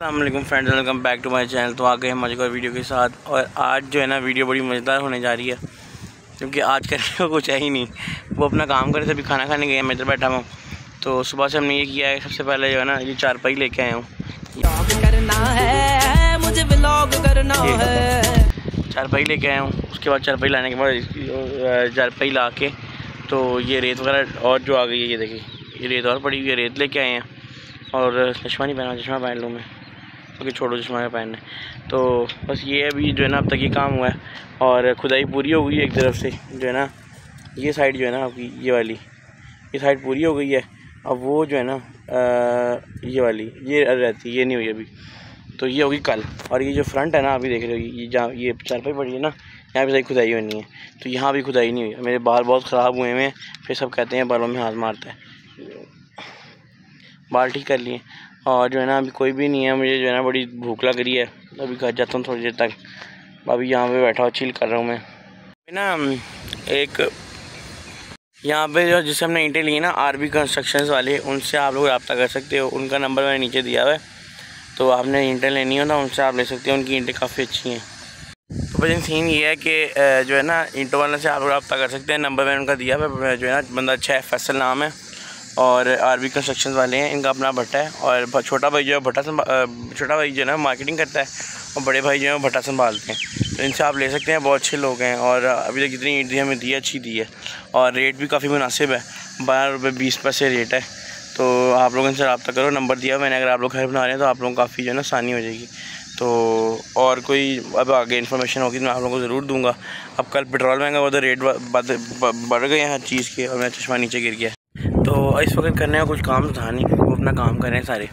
Allam friends welcome back to my channel तो आ गए हम मज़े वीडियो के साथ। और आज जो है ना वीडियो बड़ी मज़ेदार होने जा रही है। क्योंकि आज करने को कुछ है ही नहीं। वो अपना काम करे अभी खाना खाने गए मैं इधर बैठा हूँ। तो सुबह से हमने ये किया है सबसे पहले जो है ना ये चारपाई लेके आया हूँ। चार पाई लेके आया हूँ। उसके बाद चारपाई लाने के बाद चारपाई ला के तो ये रेत वगैरह और जो आ गई है ये देखिए। ये रेत और पड़ी हुई है रेत लेके आए हैं। और चश्मा नहीं पहना चश्मा पहन लूँ मैं। क्योंकि छोड़ो चश्मा पहनने तो बस ये अभी जो है ना अब तक ये काम हुआ है। और खुदाई पूरी हो गई है एक तरफ़ से, जो है ना, ये साइड जो है ना आपकी ये वाली, ये साइड पूरी हो गई है। अब वो जो है ना ये वाली, ये रहती है, ये नहीं हुई अभी। तो ये होगी कल। और ये जो फ्रंट है ना अभी देख रहे हो, ये जहाँ, ये चारपाई पड़ी है ना, यहाँ पे सही खुदाई होनी है। तो यहाँ भी खुदाई नहीं हुई। मेरे बाल बहुत ख़राब हुए हैं, फिर सब कहते हैं बालों में हाथ मारता है। बाल ठीक कर लिए। और जो है ना, अभी कोई भी नहीं है, मुझे जो है ना बड़ी भूख लग रही है। अभी घर जाता हूँ थोड़ी देर तक। अभी यहाँ पे बैठा हुआ चिल कर रहा हूँ मैं। ना एक यहाँ पे जो जिससे हमने ईंटें ली ना आर बी कंस्ट्रक्शन वाले, उनसे आप लोग रब्ता कर सकते हो। उनका नंबर मैंने नीचे दिया हुआ है। तो आपने ईंटें लेनी हो ना, उनसे आप ले सकते हो। उनकी ईंटें काफ़ी अच्छी हैं। तो वजह सीन ये है कि जो है ना, ईंटों वाले से आप रब्ता कर सकते हैं। नंबर मैंने उनका दिया हुआ जो है ना, बंदा अच्छा है फैसल नाम है। और आरबी कंस्ट्रक्शन वाले हैं, इनका अपना भट्टा है और छोटा भाई जो है भट्टा छोटा भाई जो है ना मार्केटिंग करता है और बड़े भाई जो है भट्टा संभालते हैं। तो इनसे आप ले सकते हैं, बहुत अच्छे लोग हैं और अभी तक जितनी ईट दी हमें दी है, अच्छी दी है और रेट भी काफ़ी मुनासिब है। बारह रुपये बीस पैसे रेट है। तो आप लोग इनसे रब्ता करो, नंबर दिया मैंने, अगर आप लोग घर बना रहे हैं तो आप लोगों को काफ़ी जो है ना आसानी हो जाएगी। तो और कोई अब आगे इन्फॉर्मेशन होगी तो मैं आप लोगों को ज़रूर दूँगा। अब कल पेट्रोल महँगा हुआ तो रेट बढ़ गए हैं हर चीज़ के और मेरा चश्मा नीचे गिर गया। तो इस वक्त करने का कुछ काम तो था नहीं, वो अपना काम कर रहे हैं सारे।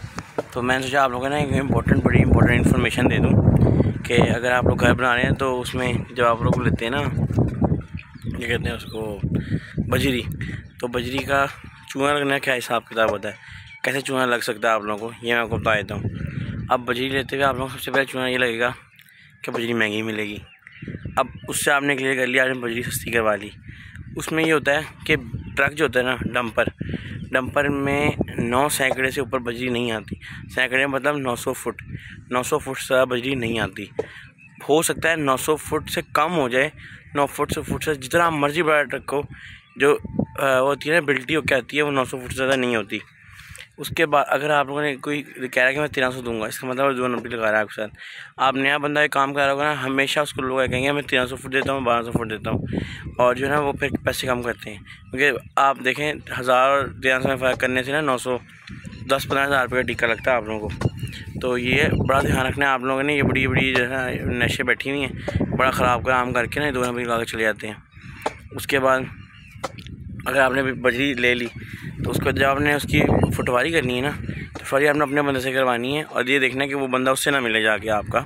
तो मैंने सोचा आप लोगों ने एक इम्पोर्टेंट बड़ी इंपॉर्टेंट इन्फॉर्मेशन दे दूँ कि अगर आप लोग घर बना रहे हैं तो उसमें जब आप लोग लेते हैं ना ये कहते हैं उसको, बजरी तो बजरी का चूना लगने का क्या हिसाब किताब होता है? कैसे चूना लग सकता है आप लोगों को? ये मैं आपको बता देता हूँ। अब बजरी लेते हुए आप लोगों को सबसे पहले चूना ये लगेगा कि बजरी महँगी मिलेगी। अब उससे आपने क्लियर कर लिया, आपने बजरी सस्ती करवा ली। उसमें ये होता है कि ट्रक जो होता है ना, डंपर डंपर में नौ सैकड़े से ऊपर बजरी नहीं आती। सैकड़े मतलब 900 फुट 900 फुट से बजरी नहीं आती। हो सकता है 900 फुट से कम हो जाए, नौ फुट से फुट से जितना मर्ज़ी बड़ा ट्रक हो, जो वो होती है ना, बिल्टी हो क्या आती है वो 900 फुट से ज़्यादा नहीं होती। उसके बाद अगर आप लोगों ने कोई कह रहा है कि मैं तेरह सौ दूँगा, इसका मतलब दो नंबर लगा रहा है आपके साथ। आप नया बंदा एक काम कर रहा होगा ना, हमेशा उसको लोग कहेंगे, मैं तेरह सौ फुट देता हूँ, बारह सौ फुट देता हूँ। और जो है ना, वो फिर पैसे कम करते हैं। क्योंकि आप देखें, हज़ार और तेरह सौ में फ़र्क करने से ना, नौ सौ, दस पंद्रह हज़ार रुपये का टीका लगता है आप लोगों को। तो ये बड़ा ध्यान रखना है आप लोगों ने, ये बड़ी बड़ी जो है नशे बैठी हुई हैं, बड़ा ख़राब काम करके ना दो नंबर लगा के चले जाते हैं। उसके बाद अगर आपने बजरी ले ली तो उसको जब आपने उसकी फुटवारी करनी है ना तो फटवारी आपने अपने बंदे से करवानी है और ये देखना है कि वो बंदा उससे ना मिले जाके आपका,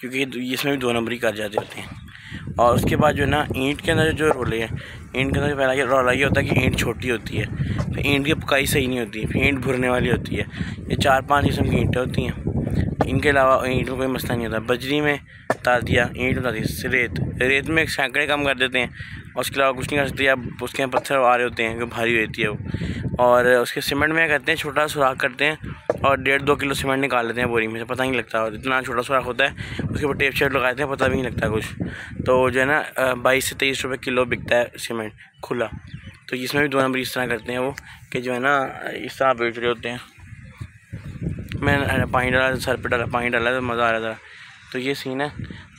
क्योंकि इसमें भी दो नंबरी कर जाते होते हैं। और उसके बाद जो है ना, ईंट के अंदर जो रोले हैं, ईंट के अंदर पहला ये रोला ये होता है कि ईंट छोटी होती है फिर ईंट की पकाई सही नहीं होती फिर ईंट भुरने वाली होती है। ये चार पाँच किस्म की ईंटें होती हैं। इनके अलावा ईंट में कोई मसला नहीं होता। बजरी में बता दिया ईंट बता दी रेत। रेत में एक सैकड़े कम कर देते हैं, और उसके अलावा कुछ नहीं कर सकते, या उसके यहाँ पत्थर आ रहे होते हैं, जो भारी रहती है वो। और उसके सीमेंट में करते हैं, छोटा सुराख करते हैं और डेढ़ दो किलो सीमेंट निकाल लेते हैं बोरी में से, पता नहीं लगता और इतना छोटा सुराख होता है, उसके ऊपर टेप शेप लगाते हैं, पता भी नहीं लगता कुछ। तो जो है ना बाईस से तेईस रुपये किलो बिकता है सीमेंट खुला। तो इसमें भी दो नंबर इस तरह करते हैं वो कि जो है ना, इस तरह बेच रहे होते हैं। मैंने पानी डाला, सर पर डाला, पानी डाला तो मज़ा आ रहा था। तो ये सीन है,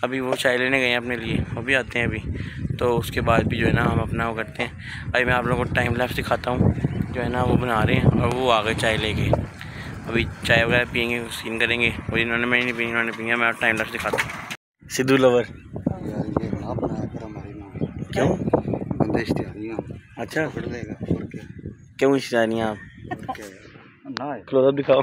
अभी वो चाय लेने गए हैं अपने लिए, वो भी आते हैं अभी। तो उसके बाद भी जो है ना, हम अपना वो करते हैं। अभी मैं आप लोगों को टाइम लैप दिखाता हूँ। जो है ना वो बना रहे हैं और वो आ गए चाय लेके। अभी चाय वगैरह पियेंगे सीन करेंगे। और इन्होंने मैं नहीं पी इन्होंने पिया मैं टाइम लग दिखाता हूँ। सिद्धू लवर क्यों? अच्छा। क्यों इश्तारियाँ आप क्लोजअप दिखाओ।